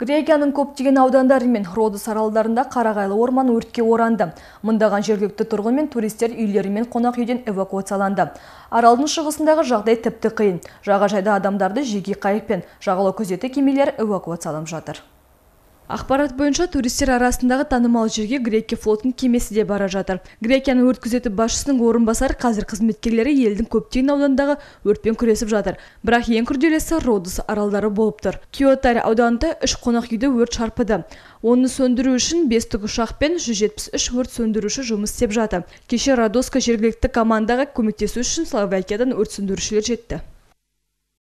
Грекияның көптеген аудандары мен Родос аралдарында қарағайлы орман өртке оранды. Мыңдаған жергілікті тұрғын мен туристер үйлері мен қонақ үйден эвакуацияланды. Аралдың шығысындағы жағдай тіпті қиын. Жағажайда адамдарды жеке қайықпен жағалау күзеті кемелері эвакуацияланып жатыр. Ақпарат бойынша туристер арасындағы танымал жерге Грекия флотының кемесі де бара жатыр. Грекияның өрт күзеті басшысының орынбасары қазір қызметкерлері елдің көптеген аудандағы өртпен күресіп жатыр. Бірақ ең күрделісі Родос аралдары болып тұр. Киотарь ауданында үш қонақ үйді өрт шарпыды. Оны сөндіру үшін 5 тікұшақ пен 173 өрт сөндіруші жұмыс істеп жатыр. Кеше Родосқа жергілікті командаға көмектесу үшін Словакиядан өрт сөндірушілер жетті.